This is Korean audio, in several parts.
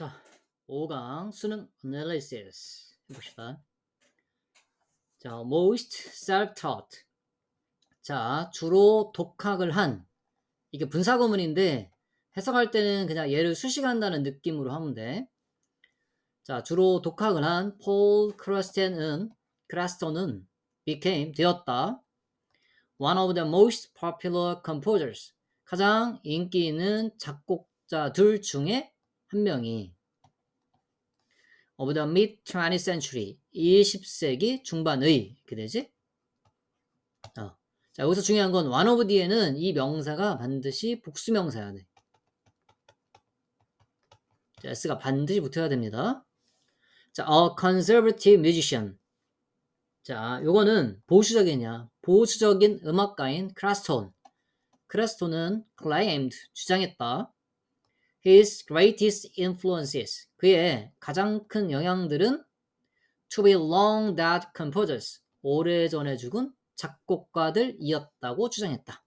자, 5강 수능 analysis 해봅시다. 자, most self-taught. 자, 주로 독학을 한. 이게 분사구문인데 해석할 때는 그냥 얘를 수식한다는 느낌으로 하면 돼. 자, 주로 독학을 한 폴 크라스텐은 크라스톤은 became 되었다. One of the most popular composers. 가장 인기 있는 작곡자들 중에 한 명이 of the mid 20th century 20세기 중반의 이렇게 되지? 어. 자 여기서 중요한 건 one of 뒤에는 이 명사가 반드시 복수명사야 돼. 자, s가 반드시 붙어야 됩니다. 자, a conservative musician. 자, 요거는 보수적이냐? 보수적인 음악가인 크라스톤. 크라스톤은 claimed 주장했다. His greatest influences. 그의 가장 큰 영향들은 to be long dead composers. 오래전에 죽은 작곡가들이었다고 주장했다.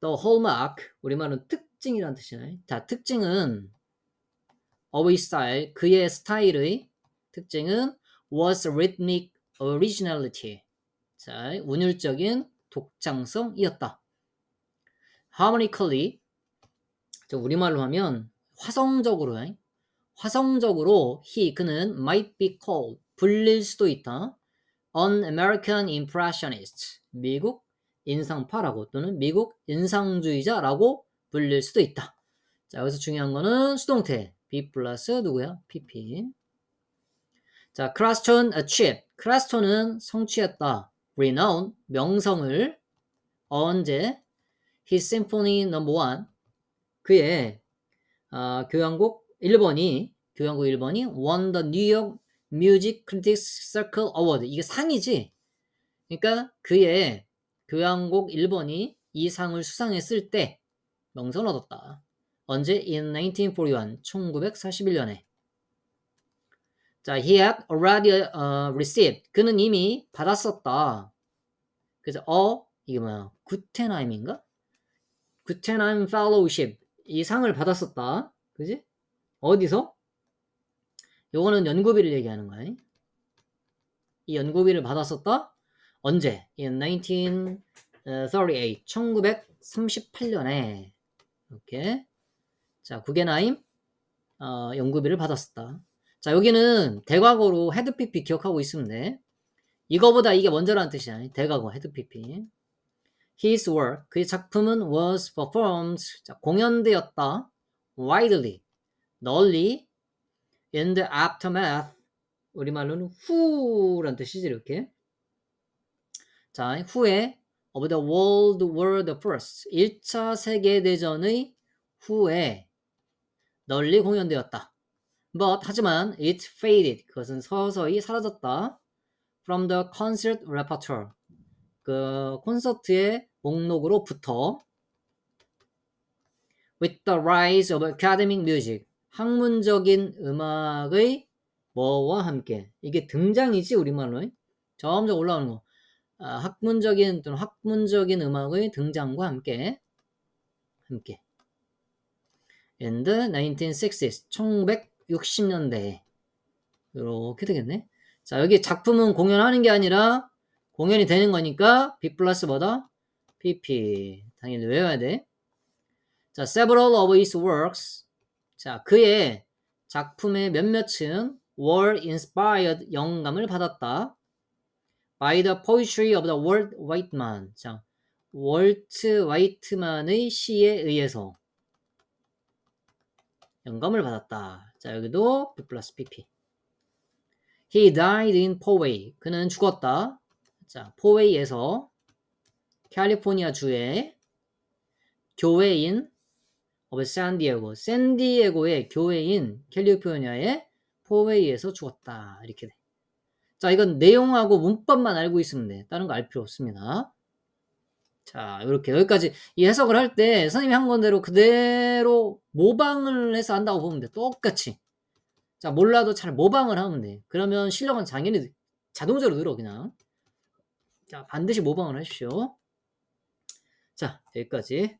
The hallmark. 우리말은 특징이라는 뜻이네. 자, 특징은 his style. 그의 스타일의 특징은 was rhythmic originality. 자, 운율적인 독창성이었다. harmonically 우리말로 하면 화성적으로 화성적으로 he 그는 might be called 불릴 수도 있다. an American impressionist 미국 인상파라고 또는 미국 인상주의자라고 불릴 수도 있다. 자 여기서 중요한 거는 수동태 be 플러스 누구야? pp 자 크라스톤 achieved 크라스톤은 성취했다. renown 명성을 언제 his symphony number one 그의 어, 교향곡 1번이 교향곡 1번이 won the New York Music Critics Circle Award. 이게 상이지. 그러니까 그의 교향곡 1번이 이 상을 수상했을 때 명성을 얻었다. 언제? in 1941 1941년에. 자, he had already uh, received. 그는 이미 받았었다. 그래서 어? 이게 뭐야? 구테나임인가? 구테나임 펠로우십 이 상을 받았었다. 그지? 어디서? 요거는 연구비를 얘기하는 거야. 이 연구비를 받았었다? 언제? In 1938, 1938년에 이렇게 자 구겐하임 어, 연구비를 받았었다. 자 여기는 대과거로 헤드피피 기억하고 있으면 돼. 이거보다 이게 먼저라는 뜻이야. 대과거 헤드피피. His work, 그의 작품은 was performed, 자, 공연되었다. widely, 널리 in the aftermath, 우리말로는 후란 뜻이지 이렇게. 자, 후에 of the World War First, 1차 세계대전의 후에 널리 공연되었다. But, 하지만 it faded, 그것은 서서히 사라졌다. From the concert repertoire, 그 콘서트의 목록으로부터 With the rise of academic music 학문적인 음악의 뭐와 함께. 이게 등장이지 우리말로. 점점 올라오는 거. 아, 학문적인 또는 학문적인 음악의 등장과 함께. 함께. The 1960s 1960년대에. 이렇게 되겠네. 자 여기 작품은 공연하는 게 아니라 공연이 되는 거니까 B 플러스 뭐다? PP. 당연히 외워야 돼. 자, several of his works. 자, 그의 작품의 몇몇은 were inspired 영감을 받았다. by the poetry of the Walt Whiteman. 자, 월트 화이트만의 시에 의해서 영감을 받았다. 자, 여기도 B plus PP. He died in Poway. 그는 죽었다. 자, 포웨이에서 캘리포니아 주의 교외인 of 샌디에고, 샌디에고의 교외인 캘리포니아의 포웨이에서 죽었다. 이렇게 돼. 자, 이건 내용하고 문법만 알고 있으면 돼. 다른 거 알 필요 없습니다. 자, 이렇게 여기까지 이 해석을 할 때 선생님이 한 건대로 그대로 모방을 해서 한다고 보면 돼. 똑같이. 자, 몰라도 잘 모방을 하면 돼. 그러면 실력은 당연히 자동적으로 늘어, 그냥. 자, 반드시 모방을 하십시오. 자, 여기까지.